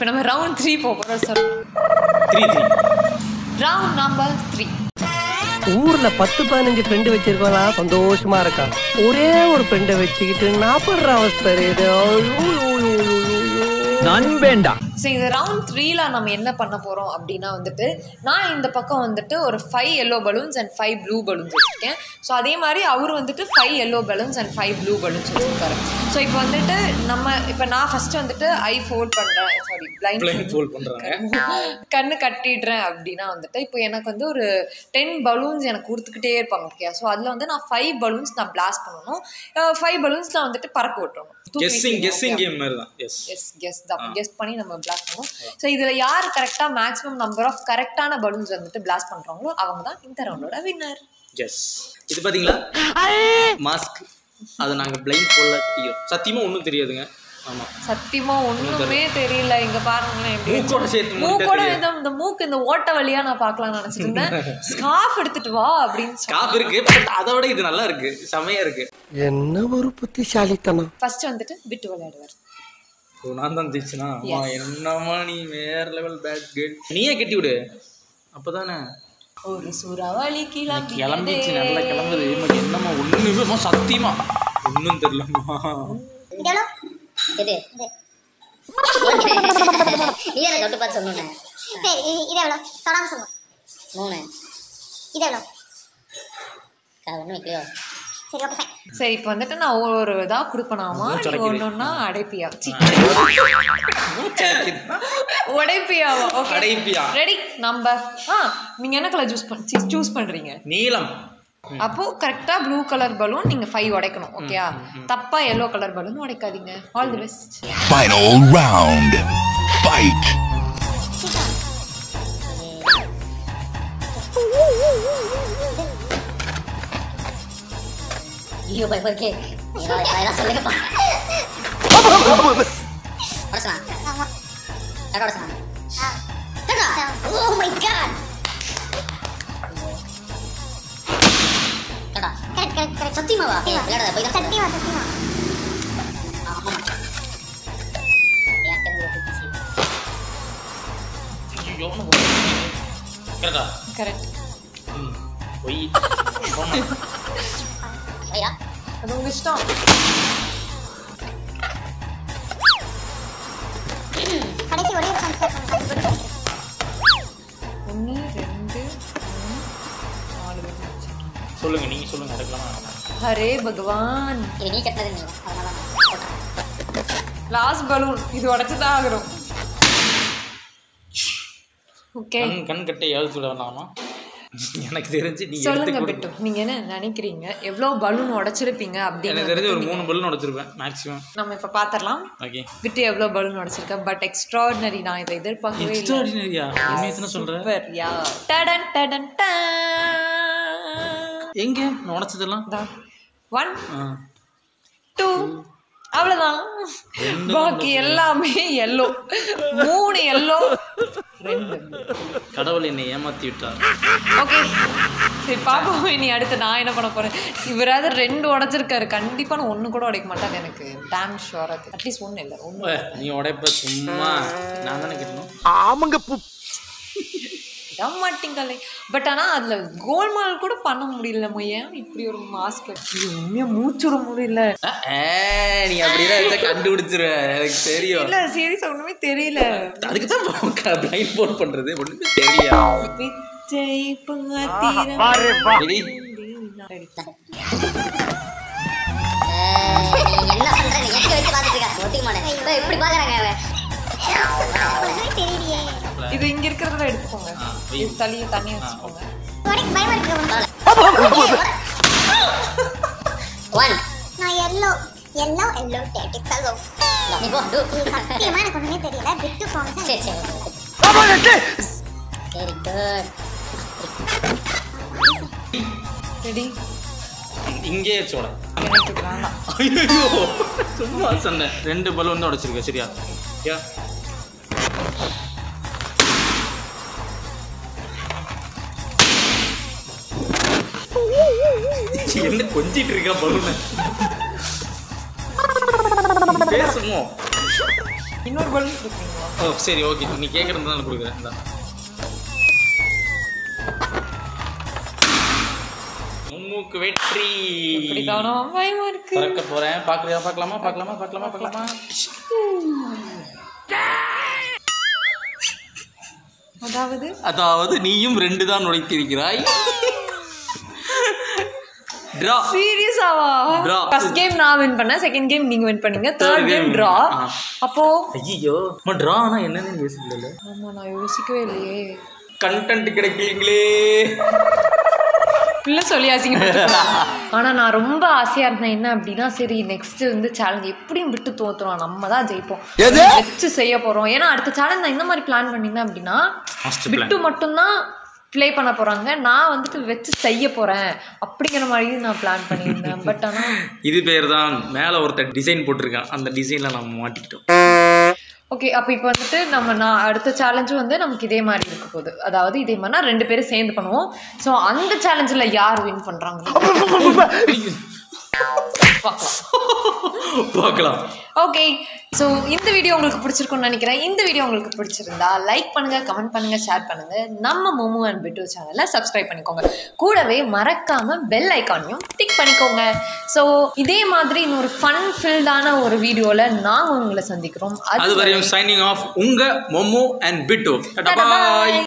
இப்போ நம்ம round three போகிறோம் sir three three round number three ஊர்ல பத்து பதினஞ்சு ஃப்ரெண்டு வச்சிருக்கோம்னா சந்தோஷமா இருக்கான் ஒரே ஒரு ஃப்ரெண்டை வச்சுக்கிட்டு நாப்படுற அவஸ்தை இது நண்பேண்டா ஸோ இந்த ரவுண்ட் த்ரீல நம்ம என்ன பண்ண போகிறோம் அப்படின்னா வந்துட்டு நான் இந்த பக்கம் வந்துட்டு ஒரு five yellow balloons and five blue balloons வச்சுருக்கேன். ஸோ அதே மாதிரி அவர் வந்துட்டு five yellow balloons and five blue balloons வச்சுருக்காரு. ஸோ இப்போ வந்துட்டு நம்ம இப்போ நான் ஃபஸ்ட்டு வந்துட்டு ஐ ஃபோல்ட் பண்ணுறேன் சாரி பிளைண்ட் ஃபோல் பண்றாங்க. கண்ணு கட்டிடுறேன் அப்படின்னா வந்துட்டு இப்போ எனக்கு வந்து ஒரு டென் பலூன்ஸ் எனக்கு கொடுத்துக்கிட்டே இருப்பாங்க ஓகே ஸோ அதில் வந்து நான் ஃபைவ் பலூன்ஸ் நான் பிளாஸ்ட் பண்ணணும். ஃபைவ் பலூன்ஸ் நான் வந்துட்டு பறக்க விட்டுறணும். Guessing guessing? கேம் மாதிரி தான். எஸ் எஸ் கெஸ் தான். கெஸ் பண்ணி நம்ம பிளாஸ்ட் பண்ணுவோம் ஸோ இதில் யார் கரெக்டாக மேக்ஸிமம் நம்பர் ஆஃப் கரெக்டான பலூன்ஸ் வந்துட்டு பிளாஸ்ட் பண்ணுறாங்களோ அவங்க தான் இந்த ரவுண்டோட வின்னர் எஸ் இது பாத்தீங்களா? மாஸ்க் அதை நாங்க பிளைண்ட் ஃபோல்ல கட்டிக்கிறோம் சத்தியமா ஒன்றும் தெரியாதுங்க. ஆமா. சத்தியமா ஒண்ணுமே தெரியல. இங்க பாருங்களேன் எப்படி மூக்கோட. இந்த- மூக்கு இந்த ஓட்ட வழியா நான் பார்க்கலாம்னு நினைச்சிட்டு இருந்தேன். ஸ்கார்ஃப் எடுத்துட்டு வா அப்படின்னு காப்பு இருக்கு பட் அதை விட இது நல்லா இருக்கு. செமையா இருக்கு. என்ன ஒரு புத்திசாலித்தனம். ஃபர்ஸ்ட் வந்துட்டு விட்டு விளையாடுவார். ஓ, நான் தான் ஜெயிச்சுனா? அம்மா என்னம்மா நீ வேற லெவல் பேட் கேர்ள் நீயே கட்டி விடு. அப்பதானே? ஒரு சூறாவளி கிளம்பி கிளம்பிச்சு நல்லா கிளம்புது. எனக்கு என்னம்மா ஒண்ணுமே சத்தியமா. ஒன்றும் தெரியலம்மா. இது நீ தானே தொட்டு பார்த்து சொல்லணும் சரி இது எவ்வளோ தொடாம சொல்லுவோம் மூணு. இது எவ்வளோ ஒன்றும் வைக்கலையோ? சரி ஓகே சரி இப்போ வந்துட்டு நான் ஒரு ஒரு இதா கொடுப்பனாமா மூச்சடைக்குது. ஒன்னொன்னா அடைப்பியா. உடைப்பியாவா? ஓகே அடைப்பியா. ரெடி நம்பர் ஆ நீங்க என்ன கலர் சூஸ் பண்ண சூஸ் பண்றீங்க? நீலம். அப்போ கரெக்டா ப்ளூ கலர் பலூன் நீங்க ஃபைவ் உடைக்கணும் ஓகேயா தப்பா yellow colour balloon உடைக்காதீங்க. All the best Final round. Fight. ஐயோ பை பை கே இதெல்லாம் சொல்லுங்கப்பா உடச்சா ஆமா கடை உடச்சா கடா ஓ மை காட் கடா கரெக்ட் கரெக்ட் கரெக்ட் சத்தியமாவா விளையாடாத போய் தான் சத்தியமா சத்தியமா ஆமா ஏன் தெரிஞ்சு வச்சுச்சு கரெக்டா கரெக்ட் ம் பொய் சொன்னா. ஐயா அது உங்க இஷ்டம் தான் ஒன்று ரெண்டு நாலு. சொல்லுங்க நீங்க சொல்லுங்க அதுக்கெல்லாம் ஹரே பகவான். நீ கட்டினது நீ லாஸ்ட் பலூன் இது உடச்சுதான் ஆகணும். ஓகே கண் கட்டை எழுத்து விட வேணாமா எனக்கு தெரிஞ்சு நீங்க சொல்லுங்க பிட்டு. நீங்க என்ன நினைக்கிறீங்க? எவ்வளவு பலூன் உடைச்சிருப்பீங்க அப்படின்னு எனக்கு தெரிஞ்சு ஒரு மூணு பலூன் உடைச்சிருப்பேன் மேக்ஸிமம் நம்ம இப்ப பாத்திரலாம். ஓகே விட்டு எவ்வளவு பலூன் உடைச்சிருக்க? பட் எக்ஸ்ட்ராடினரி நான் இதை எதிர்பார்க்கவே எக்ஸ்ட்ராடினரியா உண்மையை சொல்ற? சூப்பர் யா டடன் டடன் எங்க? உடைச்சதெல்லாம்? ஒன். டூ அவ்வளவுதான். பாக்கி எல்லாமே எல்லோ மூணு எல்லோ ரெண்டு. கடவுள் என்னை ஏமாத்தி விட்டார். ஓகே சரி பாப்போம். இனி அடுத்து நான் என்ன பண்ண போறேன்? இவராவது ரெண்டு உடைச்சிருக்காரு. கண்டிப்பா நான் ஒண்ணு கூட உடைக்க மாட்டாங்க எனக்கு. டேம் அது. அட்லீஸ்ட் ஒண்ணு இல்லை. நீ உடைப்ப சும்மா. நான் தானே கட்டணும் ஆமாங்க விட மாட்டீங்களே. பட் ஆனா அதுல கோல்மால் கூட பண்ண முடியல ஏன் இப்படி ஒரு மாஸ்க் உண்மையா மூச்சுட முடியல. நீ அப்படிதான் இருந்தா கண்டுபிடிச்சிருவ. எனக்கு தெரியும். இல்ல சீரியஸ் ஒண்ணுமே தெரியல. அதுக்கு தான் பிளைண்ட் போட் பண்றது. ஒண்ணுமே தெரியா பிச்சை பாத்திரம் Ready? என்ன பண்ற நீ எங்க வச்சு பாத்துட்டு இருக்க? ஒத்திக்க மாட்டேன். இப்படி பாக்குறாங்க அவன். தெரியலையே. இது இங்க இருக்கிறதுல எடுத்துக்கோங்க. இது தள்ளிய தண்ணி வச்சுக்கோங்க. உனக்கு பயமா இருக்கு ஒன் நான் எல்லோ எல்லோ எல்லோ நீ போ சத்தியமா எனக்கு ஒண்ணுமே தெரியல. பிட்டு போங்க சரி. சரி வெரி குட் ரெடி இங்கே சோட ஐயோ சும்மா சொன்னேன். ரெண்டு பலூன் தான் உடைச்சிருக்க சரியா? யா என்ன கொஞ்சிட்டு இருக்கா பலூன். பேசுமோ இன்னொரு பலூன் ஓ சரி ஓகே. நீ கேட்குறது தான் கொடுக்குறேன். இந்தா. மும்முக்கு வெற்றி. திறக்க போறேன். பார்க்கறியா? பார்க்கலாமா? பார்க்கலாமா? பார்க்கலாமா? பார்க்கலாமா? அதாவது? அதாவது நீயும் ரெண்டு தான் நுழைத்திருக்கிறாய் ட்ரா சீரியஸாவா. ஃபர்ஸ்ட் கேம் நான் வின் பண்ணேன் செகண்ட் கேம் நீங்க வின் பண்ணீங்க தேர்ட் கேம் டிரா. அப்போ ஐயோ அம்மா ட்ரா ஆனா என்னன்னு யோசிக்கல ஆமா நான் யோசிக்கவே இல்லையே. கண்டென்ட் கிடைக்கலீங்களே. பிள்ளை சொல்லி அசிங்கப்பட்டு ஆனா நான் ரொம்ப ஆசையா இருந்தேன் என்ன அப்படின்னா சரி நெக்ஸ்ட் வந்து சேலஞ்ச் எப்படியும் விட்டு தோத்துறோம் நம்ம தான் ஜெயிப்போம். வச்சு செய்ய போறோம். ஏன்னா அடுத்த சேலஞ்ச் நான் இந்த மாதிரி பிளான் பண்ணியிருந்தேன் அப்படின்னா. விட்டு மட்டும்தான் ப்ளே பண்ண போறாங்க. நான் வந்துட்டு வச்சு செய்ய போறேன். அப்படிங்கிற மாதிரி நான் பிளான் பண்ணியிருந்தேன். பட் ஆனா இது பேர் தான் மேலே ஒருத்தர் டிசைன் போட்டிருக்கான். அந்த டிசைனில் நம்ம மாட்டிக்கிட்டோம். ஓகே அப்போ இப்போ வந்துட்டு நம்ம நான் அடுத்த சேலஞ்சும் வந்து நமக்கு இதே மாதிரி இருக்க போகுது. அதாவது இதே மாதிரினா ரெண்டு பேரும் சேர்ந்து பண்ணுவோம். ஸோ அந்த சேலஞ்சில் யார் வின் பண்ணுறாங்க பார்க்கலாம். பார்க்கலாம். ஓகே ஸோ இந்த வீடியோ உங்களுக்கு பிடிச்சிருக்கும்னு நினைக்கிறேன். இந்த வீடியோ உங்களுக்கு பிடிச்சிருந்தா லைக் பண்ணுங்க கமெண்ட் பண்ணுங்க ஷேர் பண்ணுங்க. நம்ம மோமோ அண்ட் பிட்டு சேனலை சப்ஸ்கிரைப் பண்ணிக்கோங்க. கூடவே மறக்காம பெல் ஐக்கானையும் டிக் பண்ணிக்கோங்க. ஸோ இதே மாதிரி இன்னொரு ஃபன் ஃபில்டான ஒரு வீடியோவில் நாங்கள் உங்களை சந்திக்கிறோம். அது வரையும் சைனிங் ஆஃப் உங்க மொமோ அண்ட் பிட்டு